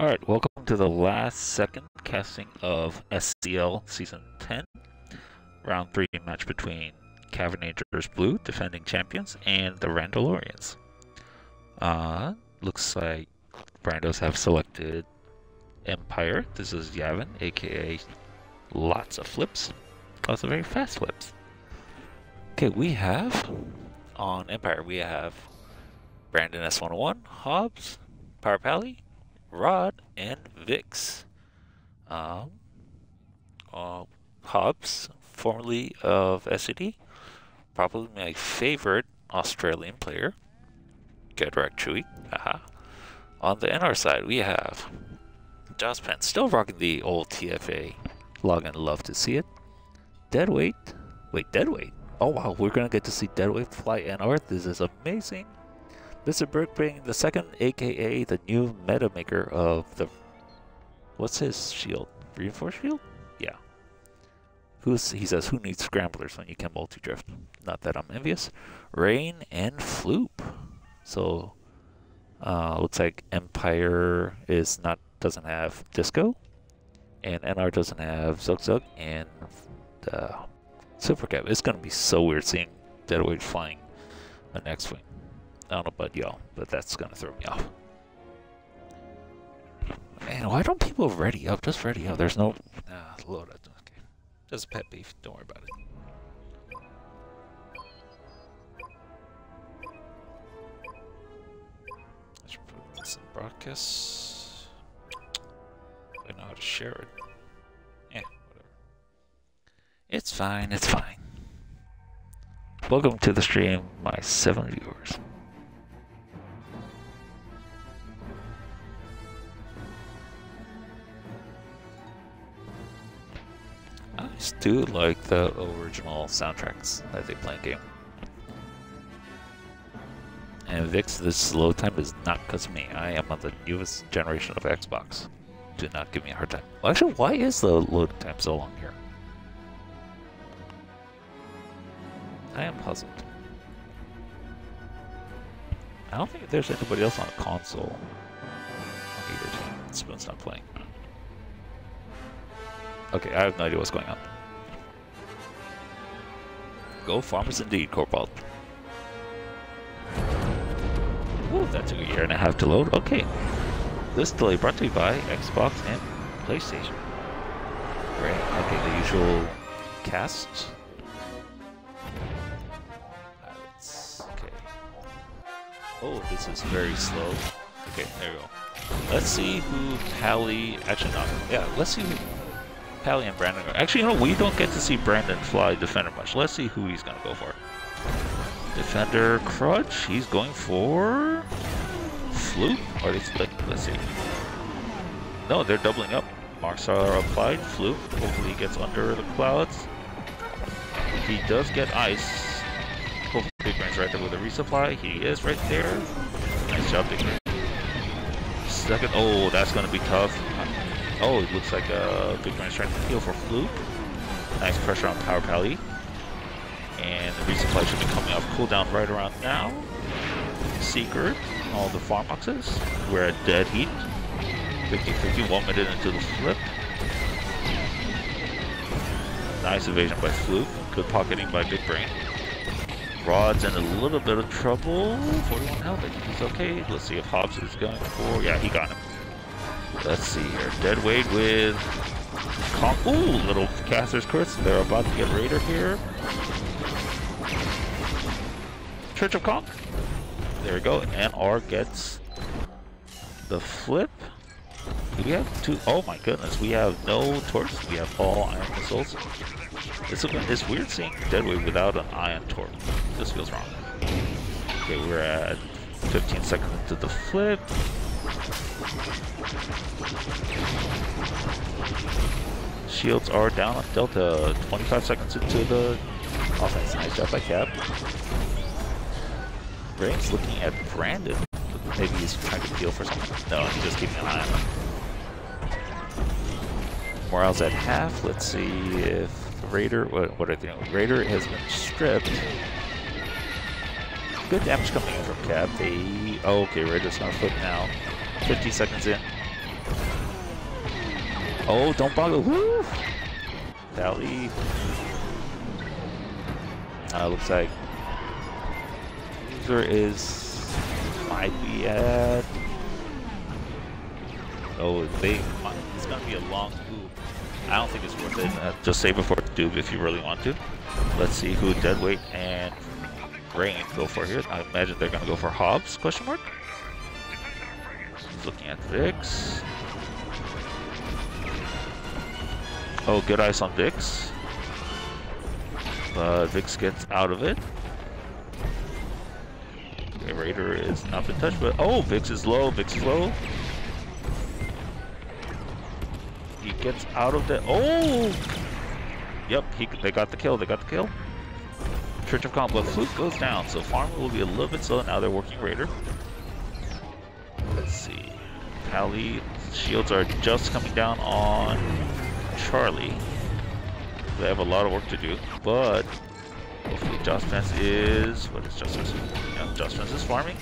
Alright, welcome to the last second casting of SCL Season 10. Round 3 match between Cavernagers Blue, defending champions, and the Randalorians. Uh, looks like Brandos have selected Empire. This is Yavin, aka lots of flips. lots of very fast flips. Okay, we have on Empire, we have Brandon S101, Hobbs, Power Pally, Rod and Vix. Um, uh, Hobbs, formerly of SCD, probably my favorite Australian player. Gedrak Chewy. On the NR side, we have Jospan, still rocking the old TFA login. Love to see it. Deadweight. Wait, Deadweight? Oh wow, we're gonna get to see Deadweight fly NR. This is amazing. Mr. Burke bringing the second, aka the new meta maker of the. What's his shield? Reinforced shield? Yeah. Who's he says who needs scramblers when you can multi drift? Not that I'm envious. Rain and Floop. So uh, looks like Empire is not doesn't have Disco, and NR doesn't have Zug Zug and uh, Super Cap. It's gonna be so weird seeing Deadweight flying an X-wing. I don't know about y'all, but that's gonna throw me off. Man, why don't people ready up? Just ready up. There's no ah, load up. Okay, just pet beef. Don't worry about it. Let's put this in broadcast. I know how to share it. Yeah, whatever. It's fine. It's fine. Welcome to the stream, my seven viewers. Just do like the original soundtracks that they play in game. And Vix, this load time is not because of me. I am on the newest generation of Xbox. Do not give me a hard time. Well, actually, why is the load time so long here? I am puzzled. I don't think there's anybody else on a console on either team. Spoon's not playing. Okay, I have no idea what's going on. Go farmers indeed, Corporal. Ooh, that took a year and a half to load. Okay. This delay brought to you by Xbox and PlayStation. Great. Okay, the usual. Pilots. Okay. Oh, this is very slow. Okay, there we go. Let's see who Pally... Actually, not. Yeah, let's see who Pally and Brandon. Actually, you know, we don't get to see Brandon fly Defender much. Let's see who he's going to go for. Defender Crutch, he's going for... Floop? Or they split? Let's see. No, they're doubling up. Marks are applied. Floop, hopefully he gets under the clouds. He does get ice. Hopefully Big Brain's right there with a resupply. He is right there. Nice job, Big. Second, oh, that's going to be tough. Oh, it looks like uh, Big Brain's trying to heal for Floop. Nice pressure on Power Pally. And the resupply should be coming off cooldown right around now. Secret, all the farm boxes. We're at dead heat. 50-50, one minute into the flip. Nice evasion by Fluke. Good pocketing by Big Brain. Rod's in a little bit of trouble. 41 health, I think he's okay. Let's see if Hobbs is going for... Yeah, he got him. Let's see here. Dead Weight with... Ooh, little Caster's Curse. They're about to get Raider here. Church of Conk. There we go. And R gets the flip. Do we have two? Oh my goodness, we have no torch. We have all ion missiles. It's, it's weird seeing Deadweight without an ion torch. This feels wrong. Okay, we're at 15 seconds into the flip. Shields are down on Delta. 25 seconds into the offense. Nice job by Cap. Rain's looking at Brandon. Maybe he's trying to feel for something. No, he's just keeping an eye on him. Morale's at half. Let's see if Raider, what, what are they doing? Raider has been stripped. Good damage coming in from Cap. They, oh, okay, Raider's gonna now. 50 seconds in. Oh, don't boggle. Woo! Valley. Uh, looks like user is might be at. Oh, they. It's gonna be a long move. I don't think it's worth it. Uh, just save it for Doob if you really want to. Let's see who Deadweight and Rain go for here. I imagine they're gonna go for Hobbs? Question mark. Looking at Vix. Oh, good ice on Vix. But Vix gets out of it. Okay, Raider is not been touch, but oh, Vix is low. Vix is low. He gets out of the. Oh! Yep, he, they got the kill. They got the kill. Church of Combo Fluke goes down, so Farmer will be a little bit slow. Now they're working Raider. Pally shields are just coming down on Charlie. They have a lot of work to do, but hopefully Josh Pence is what is Josh Pence? Yeah, Josh Pence is farming.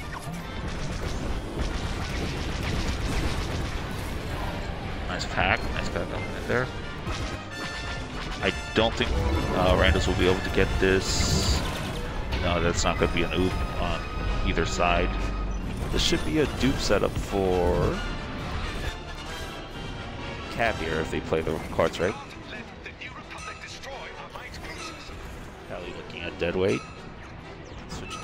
Nice pack, nice pack coming in there. I don't think uh, will be able to get this. No, that's not going to be an oop on either side. This should be a dupe setup for Here if they play the cards right. Pally looking at deadweight. Switching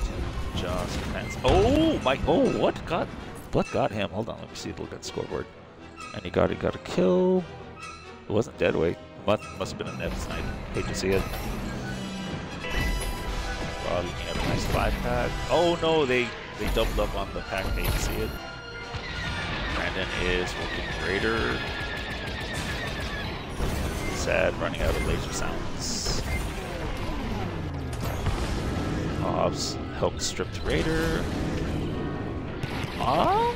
to Pence. Oh my! Oh, what got? What got him? Hold on, let me see. If at the scoreboard. And he got he got a kill. It wasn't deadweight. Must must have been a net snipe. Hate to see it. Oh, looking at a nice five pack. Oh no, they they doubled up on the pack. Hate to see it. Brandon is working Raider. Sad, running out of laser sounds. Helped strip the Raider. Um,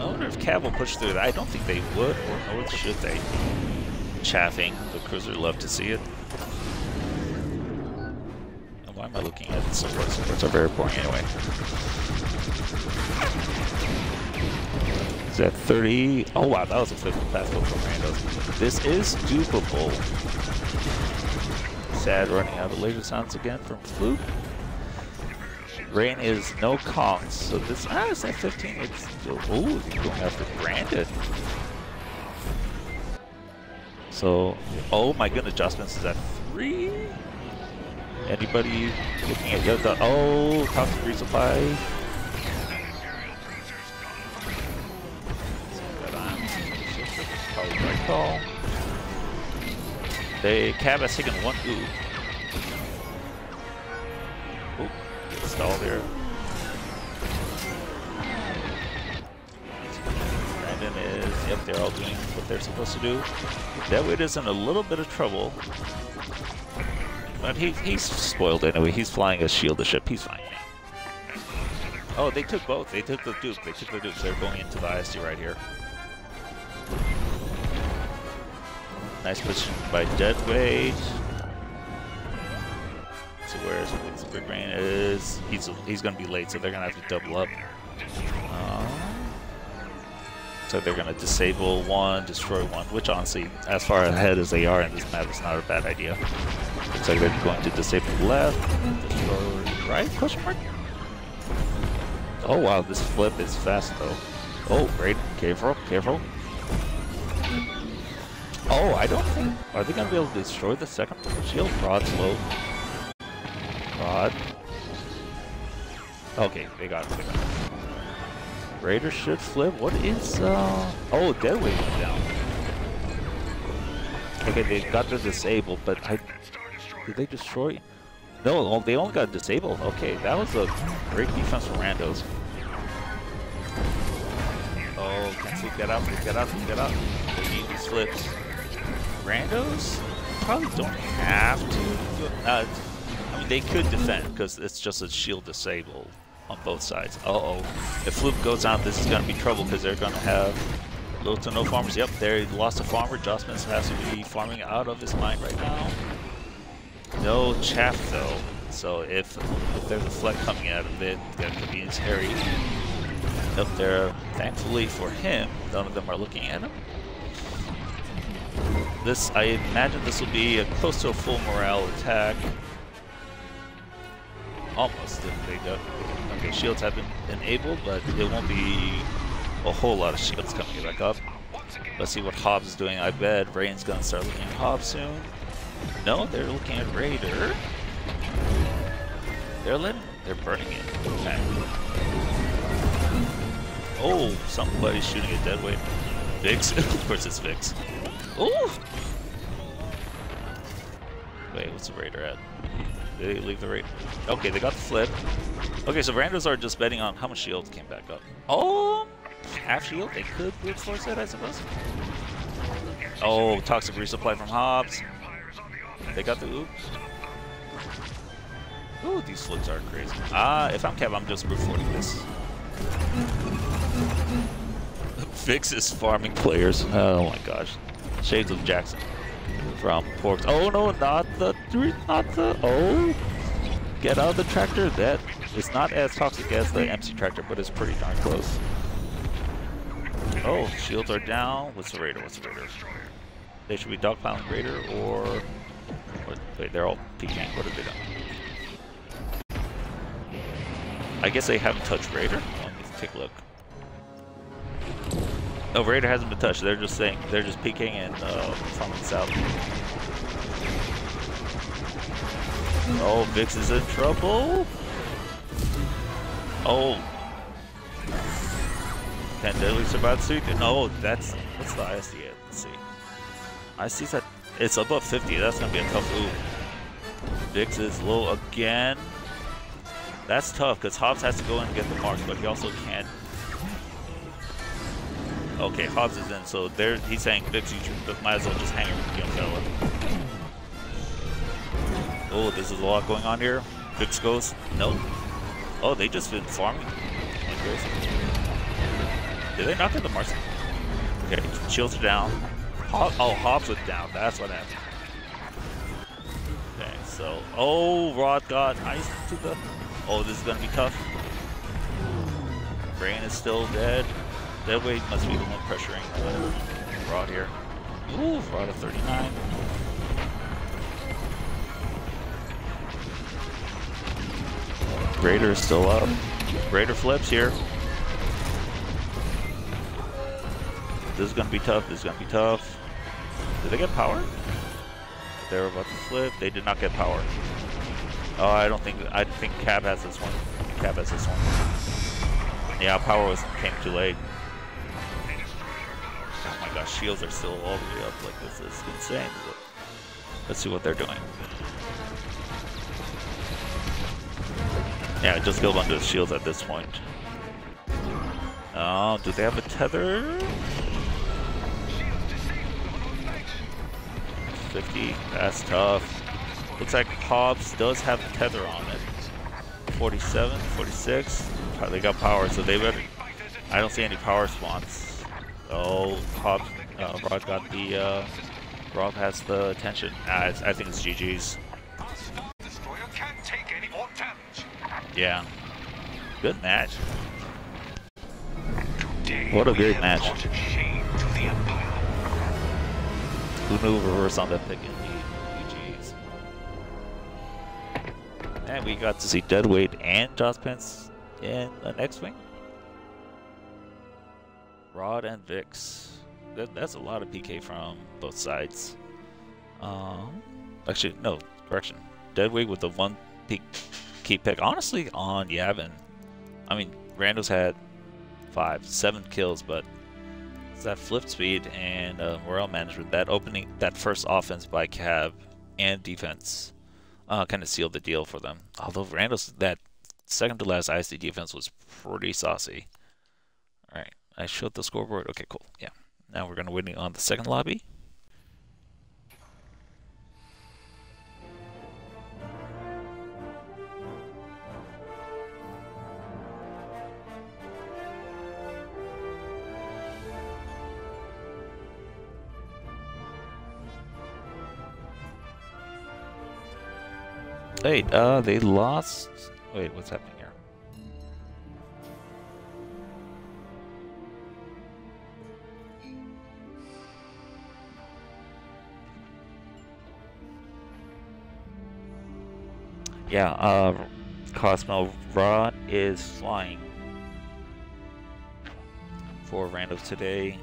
I wonder if Cav will push through. That. I don't think they would, or nor should they. Chaffing. The cruiser love to see it. Why am I looking at supports? Supports are very boring anyway. Is that 30? Oh wow, that was a flip pass for Randos. This is dupable. Sad running out of laser sounds again from Fluke. Rain is no conks, so this ah, it's at 15. It's ooh, going after Brandon. So, oh my goodness, adjustments is at three. Anybody looking at the oh toxic resupply? Oh, Probably right call. They Cab has second one ooh. Oop, get stalled there. Brandon is, yep, they're all doing what they're supposed to do. Deadweight is in a little bit of trouble. But he, he's spoiled anyway. He's flying a shield ship. He's fine. Oh, they took both. They took the Duke. They took the Dukes. They're going into the ISD right here. Nice position by Deadweight. So where's Big Brain is? He's he's gonna be late, so they're gonna have to double up. Um, so they're gonna disable one, destroy one, which honestly, as far ahead as they are in this map, is not a bad idea. Looks like they're going to disable left, destroy right? Question mark. Oh wow, this flip is fast though. Oh, great. Careful, careful. Oh, I don't think... Are they going to be able to destroy the second shield? Rod's low. Rod. Okay, they got it, they got it. Raider should flip. What is, uh... Oh, Deadweight went down. Okay, they got the disabled, but I... Did they destroy? No, they only got disabled. Okay, that was a great defense from Randos. Oh, can Sleep get out? Get out, get out. They need these flips. Randos probably don't have to. Uh, I mean, they could defend because it's just a shield disable on both sides. Uh oh. If Floop goes out, this is going to be trouble because they're going to have little to no farmers. Yep, they lost a farmer. Jossman has to be farming out of his mind right now. No chaff though. So if if there's a fleck coming out of it, that could be his Harry up there. Thankfully for him, none of them are looking at him. This, I imagine this will be a close to a full morale attack. Almost, if they go. Okay, shields have been enabled, but it won't be a whole lot of shields coming back up. Let's see what Hobbs is doing. I bet Rain's gonna start looking at Hobbs soon. No, they're looking at Raider. They're letting, they're burning it. Okay. Oh, somebody's shooting a deadweight. Vix? of course it's Vix. Oh! Wait, what's the Raider at? Did they leave the raid? Okay, they got the flip. Okay, so Randos are just betting on how much shield came back up. Oh, half shield? They could brute force it, I suppose. Oh, toxic resupply from Hobbs. They got the oops. Ooh, these flips are crazy. Ah, if I'm Kev, I'm just brute forcing this. Vix is farming players. Oh my gosh. Shades of Jackson from Porks. Oh no, not the three, not the oh get out of the tractor. That is not as toxic as the MC tractor, but it's pretty darn close. Oh, shields are down. What's the raider? What's the raider? They should be dogpiling raider or, or wait, they're all peeking. What have they done? I guess they haven't touched raider. Let me take a look. No, Raider hasn't been touched. They're just saying they're just peeking and uh, the south. Oh, Vix is in trouble. Oh. Can Deadly survive suit? No, that's what's the ISD at? Let's see. ISD's that it's above 50. That's gonna be a tough loop. Vix is low again. That's tough because Hobbs has to go in and get the marks, but he also can't Okay, Hobbs is in, so there he's saying Vix, you might as well just hang young. Oh, this is a lot going on here. Vix goes, nope. Oh, they just been farming. Did they knock get the Marcy? Okay, shields are down. Hob oh, Hobbs was down. That's what happened. Okay, so oh, Rod got ice to the. Oh, this is gonna be tough. Brain is still dead. That way must be the one pressuring uh, Rod here. Ooh, Rod of 39. Raider is still up. Raider flips here. This is gonna be tough. This is gonna be tough. Did they get power? They were about to flip. They did not get power. Oh, I don't think. I think Cab has this one. Cab has this one. Yeah, power was came too late gosh, shields are still all the way up like this. is insane. Let's see what they're doing. Yeah, just build onto the shields at this point. Oh, do they have a tether? 50, that's tough. Looks like Hobbs does have a tether on it. 47, 46, they got power, so they better... I don't see any power spawns. Oh, uh, Rod got the uh, Rob has the attention. I think it's GG's. Yeah. Good match. What a great match. Who knew reverse on that pick? GG's. And we got to see Deadweight and Joss Pence in the next wing. Rod and Vix. That, that's a lot of PK from both sides. Um, actually, no, correction. Deadweight with the one peak key pick. Honestly, on Yavin, I mean, Randos had five, seven kills, but that flip speed and uh, morale management, that opening, that first offense by Cab and defense uh, kind of sealed the deal for them. Although Randos, that second to last ISD defense was pretty saucy. All right, I showed the scoreboard. Okay, cool. Yeah. Now we're going to win on the second lobby. Wait, uh, they lost. Wait, what's happening Yeah, uh, Cosmo Rod is flying for randos today.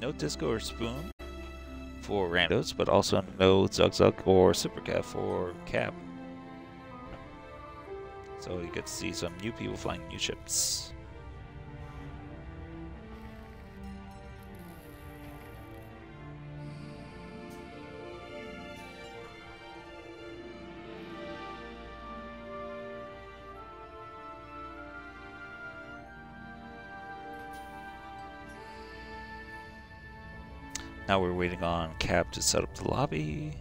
No disco or spoon for randos, but also no Zug Zug or Super Cap for Cab. So you get to see some new people flying new ships. Now we're waiting on Cab to set up the lobby.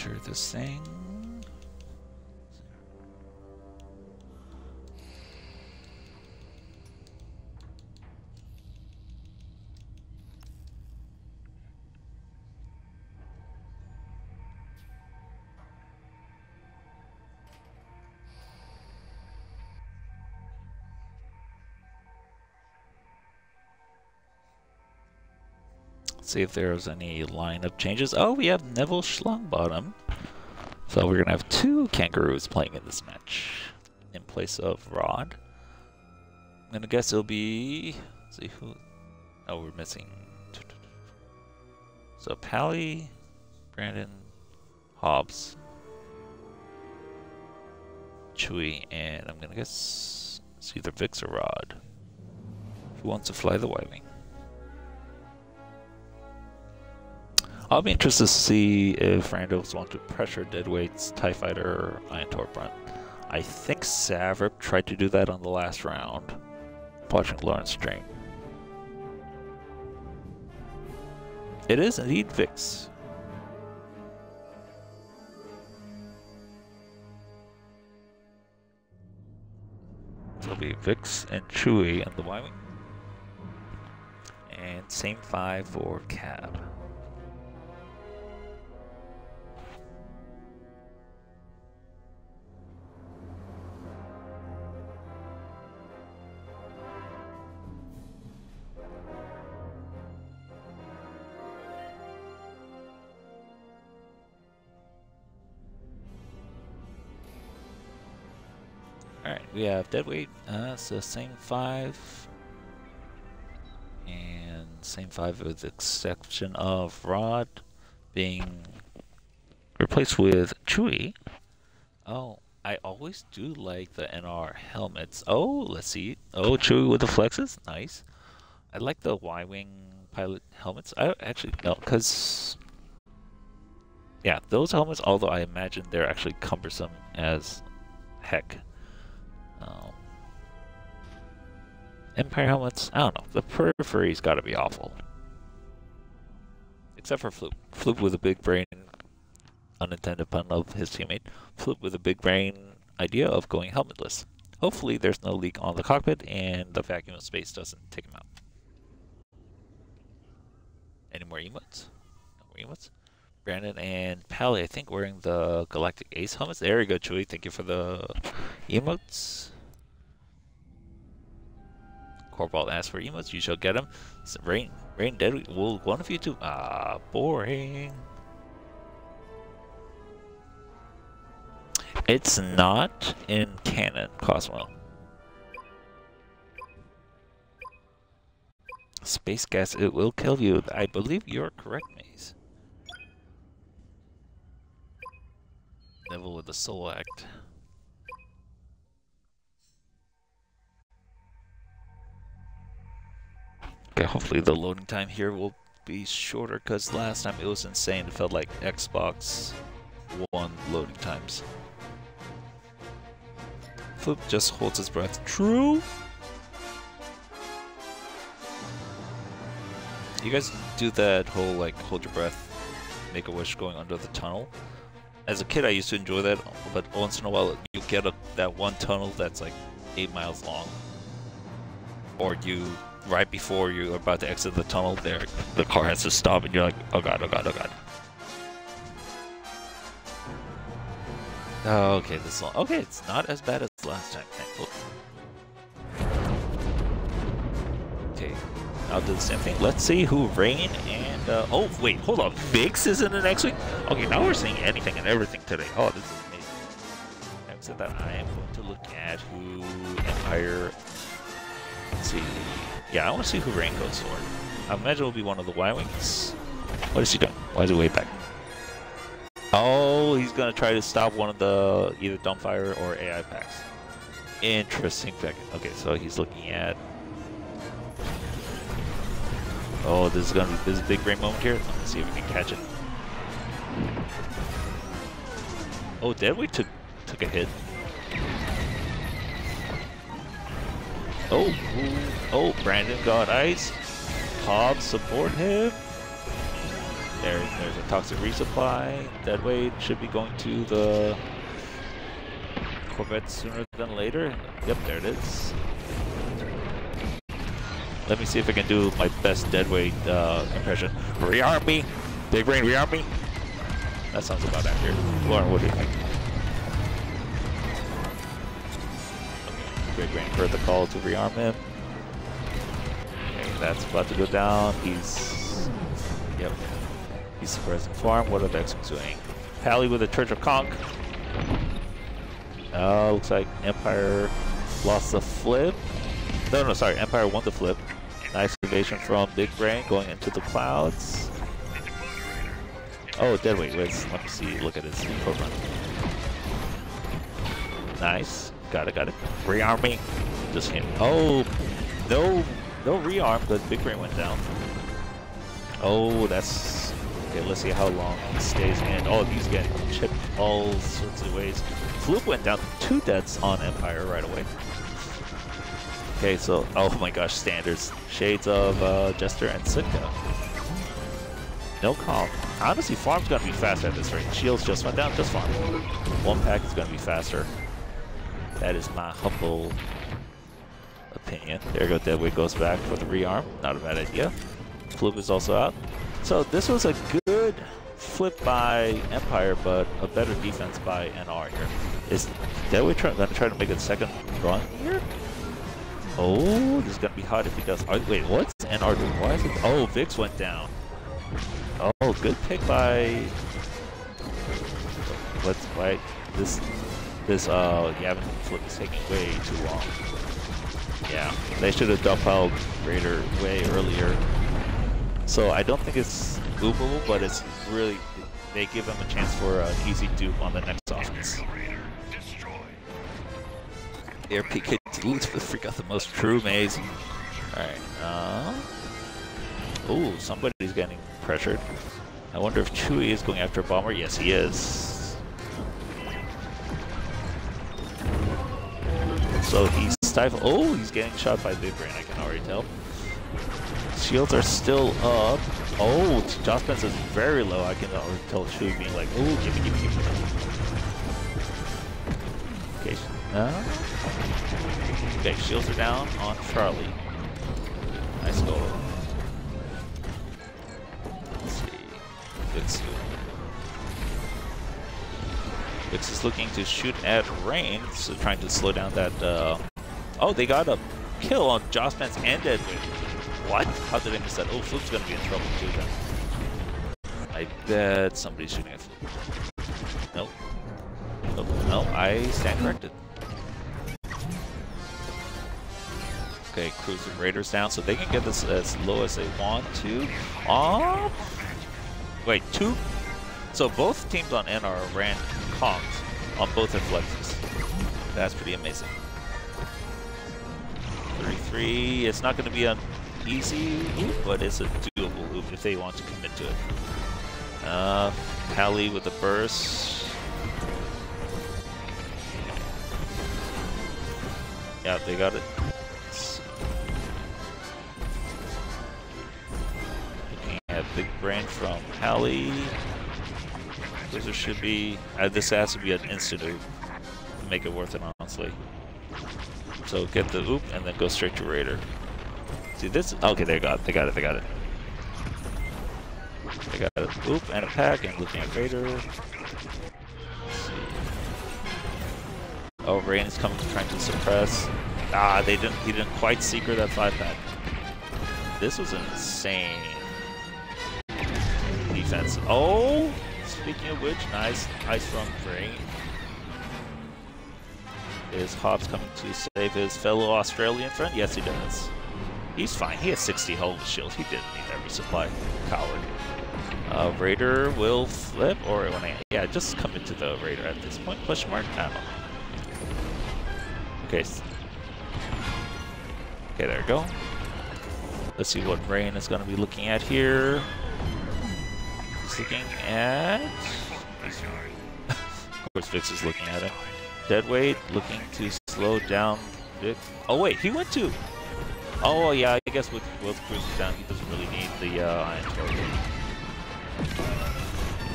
Enter this thing. See if there's any lineup changes. Oh, we have Neville Schlangbottom. So we're gonna have two kangaroos playing in this match in place of Rod. I'm gonna guess it'll be. Let's see who. Oh, we're missing. So Pally, Brandon, Hobbs, Chewy, and I'm gonna guess it's either Vix or Rod. Who wants to fly the Y-wing? I'll be interested to see if Randos want to pressure Deadweight's TIE Fighter or Iron Torpron. I think Savrip tried to do that on the last round, watching Lawrence stream. It is indeed Vix. It'll be Vix and Chewy and the Y-Wing. And same five for Cab. Alright, we have Deadweight, uh, it's the same five. And same five with the exception of Rod being replaced with Chewy. Oh, I always do like the NR helmets. Oh, let's see. Oh, Chewy with the flexes. Nice. I like the Y-Wing pilot helmets. I actually, no, because... Yeah, those helmets, although I imagine they're actually cumbersome as heck. Um, Empire helmets, I don't know. The periphery's got to be awful. Except for Floop. Floop with a big brain, unintended pun of his teammate. Floop with a big brain idea of going helmetless. Hopefully there's no leak on the cockpit and the vacuum of space doesn't take him out. Any more emotes? No more emotes? Brandon and Pally, I think, wearing the Galactic Ace helmets. There you go, Chewy. Thank you for the emotes. Corporal asks for emotes. You shall get them. Rain, Rain Dead. Will one of you two? Ah, boring. It's not in canon, Cosmo. Space gas, it will kill you. I believe you're correct, Maze. Neville with the solo act. Okay, hopefully the loading time here will be shorter because last time it was insane. It felt like Xbox One loading times. Flip just holds his breath. True? You guys do that whole like hold your breath, make a wish going under the tunnel? As a kid, I used to enjoy that, but once in a while you get a, that one tunnel that's like eight miles long, or you right before you're about to exit the tunnel, there the car has to stop, and you're like, oh god, oh god, oh god. Oh, okay, this long. Okay, it's not as bad as last time, thankfully. Okay, I'll do the same thing. Let's see who Rain and uh, oh wait, hold on, Vix is in the next week. Okay, now we're seeing anything and everything today. Oh, this is amazing. Having said that, I am going to look at who Empire. Let's see. Yeah, I want to see who Rain goes for. I imagine it'll be one of the Y-Wings. What is he doing? Why is he way back? Oh, he's gonna try to stop one of the either dumbfire or AI packs. Interesting pick. Okay, so he's looking at. Oh, this is gonna be this is a big brain moment here. Let's see if we can catch it. Oh, Deadweight took took a hit. Oh, oh, oh Brandon got ice. Hobbs support him. There, there's a toxic resupply. Deadweight should be going to the Corvette sooner than later. Yep, there it is. Let me see if I can do my best Deadweight uh, impression. Rearm me! Big Brain, rearm me! That sounds about accurate. Lauren, what do you think? Big Brain heard the call to rearm him. Okay, that's about to go down. He's... Yep. He's suppressing farm. What are the X doing? Pally with a Church of Conk. Oh, looks like Empire lost the flip. No, no, sorry. Empire won the flip. Nice evasion from Big Brain going into the clouds. Oh, Deadweight. Wait, let me see. Look at his program. Nice. Got it, got it. Rearm me. Just him. Oh, no, no rearm, but Big Brain went down. Oh, that's... Okay, let's see how long he stays in. Oh, he's getting chipped all sorts of ways. Floop went down two deaths on Empire right away. Okay, so, oh my gosh, standards. Shades of uh, Jester and Sitka. No calm. Honestly, farm's gonna be faster at this rate. Shields just went down, just fine. One pack is gonna be faster. That is my humble opinion. There go, Deadweight goes back for the rearm. Not a bad idea. Flip is also out. So this was a good flip by Empire, but a better defense by NR here. Is Deadweight try, gonna try to make a second run here? Oh, this is gonna be hot if he does. Oh, wait, what's doing? Why is it? Oh, Vix went down. Oh, good pick by. Let's why this This uh, Yavin flip is taking way too long. Yeah, they should have dumped Raider way earlier. So I don't think it's movable, but it's really, they give them a chance for an easy dupe on the next offense. Air PK for the freak out the most true maze. Alright, uh... Ooh, somebody's getting pressured. I wonder if Chewie is going after a bomber. Yes, he is. So he's stifled. Oh, he's getting shot by Big Brain, I can already tell. Shields are still up. Oh, Joss Spence is very low. I can already tell Chewie being like, oh, give me, give me, give me. Uh, okay, shields are down on Charlie. Nice goal. Let's see. Vix. Vix is looking to shoot at Rain, so trying to slow down that. Uh... Oh, they got a kill on Joss Spence and Edwin. What? How did I miss that? Oh, Fluke's gonna be in trouble too then. I bet somebody's shooting at Fluke. Nope. Nope. No, I stand corrected. Okay, Cruiser Raiders down, so they can get this as low as they want to. Oh, Wait, two? So both teams on NR ran comms on both their flexes. That's pretty amazing. 3-3, it's not going to be an easy loop, but it's a doable loop if they want to commit to it. Uh, Pally with the burst. Yeah, they got it. Big brain from Hallie. This should be, uh, this has to be an instant oop to make it worth it, honestly. So get the oop and then go straight to Raider. See this? Okay, they got it, they got it, they got it. They got an oop and a pack and looking at Raider. Oh, Rain is coming, trying to suppress. Ah, they didn't. He didn't quite secret that five pack. This was insane defense. Oh, speaking of which, nice, nice from Brain. Is Hobbs coming to save his fellow Australian friend? Yes, he does. He's fine. He has 60 hull shield. He didn't need that resupply. Coward. Uh, Raider will flip, or when I, yeah, just come into the Raider at this point. Push mark? I don't know. Okay. Okay, there we go. Let's see what Rain is going to be looking at here looking at... of course Vix is looking at him. Deadweight looking to slow down Vic. Oh wait, he went to... Oh yeah, I guess with both cruisers down, he doesn't really need the uh, Iron Target.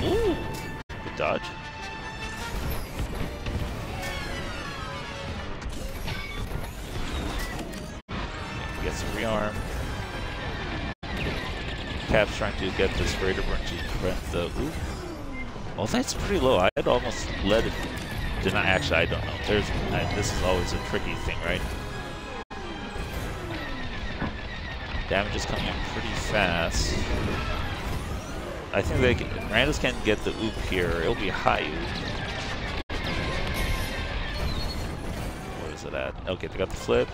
Ooh! Good dodge. Get some rearm. Cap's trying to get this Burn to prevent the ooh. Well, that's pretty low. I'd almost let it. Did not actually. I don't know. There's. I, this is always a tricky thing, right? Damage is coming in pretty fast. I think they can, Randos can get the oop here. It'll be high oop. Where is it at? Okay, they got the flip.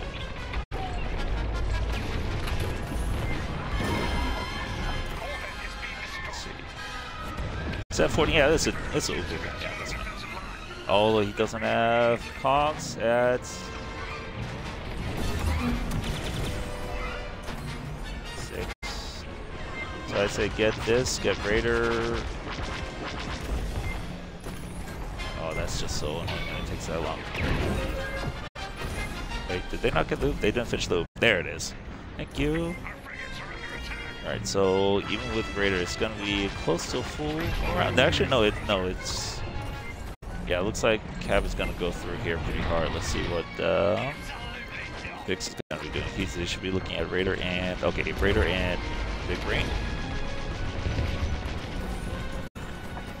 That 40? Yeah, that's a that's a. Yeah, that's. Oh, he doesn't have comms at six. So I say get this, get Raider. Oh, that's just so annoying it takes that long. Wait, did they not get loop? They didn't finish loop. There it is. Thank you. Alright, so even with Raider, it's gonna be close to a full round. Actually, no, it no, it's yeah. It looks like Cab is gonna go through here pretty hard. Let's see what uh, Vix is gonna be doing. He's, they should be looking at Raider and okay, Raider and Big Brain.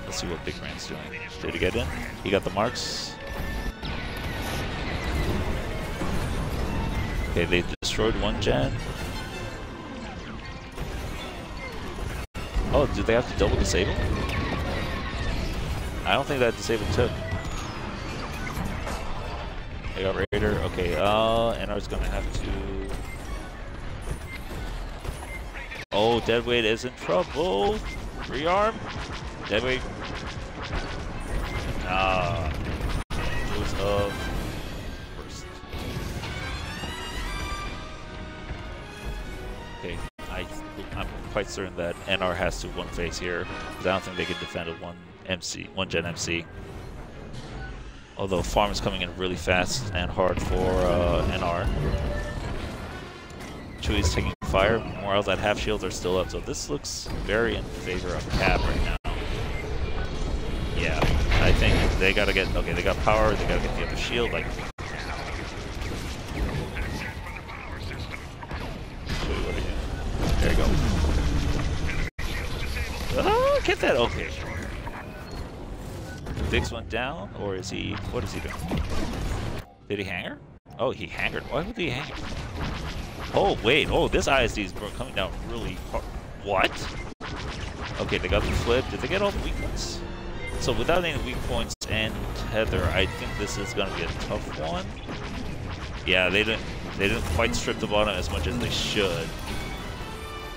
Let's see what Big Brain's doing. Did he get in? He got the marks. Okay, they destroyed one gen. Oh, do they have to double disable? I don't think that disable took. I got Raider. Okay, uh, NR's gonna have to. Oh, Deadweight is in trouble. Rearm. Deadweight. Ah. Lose of quite certain that NR has to one face here. Because I don't think they can defend a one MC, one Gen MC. Although farm is coming in really fast and hard for uh, NR. Chewie's taking fire. Morale that half shields are still up, so this looks very in favor of Cab right now. Yeah, I think they gotta get okay. They got power. They gotta get the other shield. Like, that. Okay. Vix went down, or is he? What is he doing? Did he hangar? Oh, he hangared. Why would he hang? Oh, wait. Oh, this ISD is coming down really hard. What? Okay, they got the flip. Did they get all the weak points? So without any weak points and tether, I think this is going to be a tough one. Yeah, they didn't they didn't quite strip the bottom as much as they should.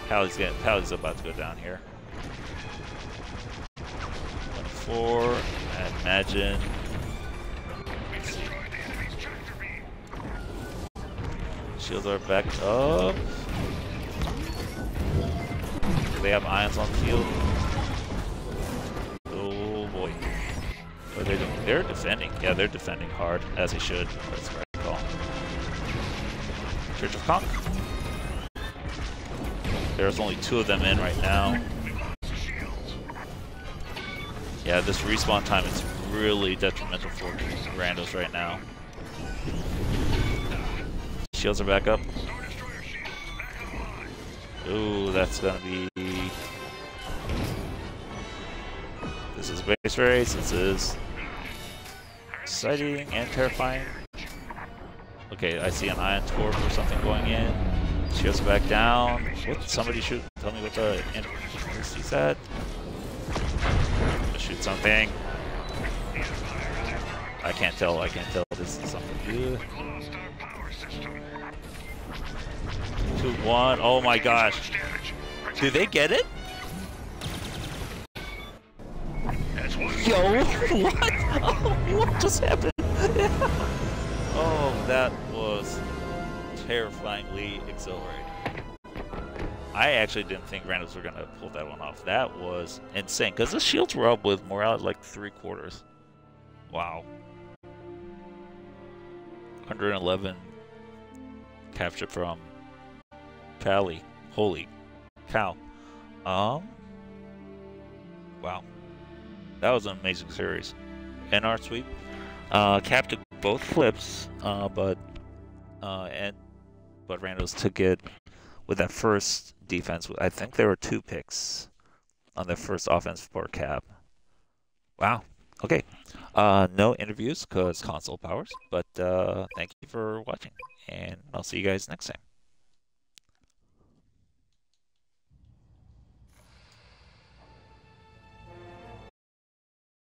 Pally's getting Pally's about to go down here. Four. I imagine Shields are back up. They have ions on the field? Oh boy. What are they doing? They're defending. Yeah, they're defending hard, as they should. That's right call. Church of Conk. There's only two of them in right now. Yeah, this respawn time is really detrimental for randos right now. Shields are back up. Ooh, that's gonna be... This is base race, this is exciting and terrifying. Okay, I see an ion torp or something going in. Shields back down. What? Somebody shoot. Tell me what the he's at. Shoot something. I can't tell. I can't tell. This is something good. Oh my gosh. Did they get it? Yo, what? Oh, what just happened? oh, that was terrifyingly exhilarating. I actually didn't think Randos were going to pull that one off. That was insane, because the shields were up with morale at like three quarters. Wow. 111 captured from Pally. Holy cow. Um, wow. That was an amazing series. NR sweep. Uh, Cab took both flips, uh, but uh, and but Randos took it with that first defense. I think there were two picks on the first offense for Cab. Wow. Okay. Uh, no interviews because console powers, but uh, thank you for watching, and I'll see you guys next time.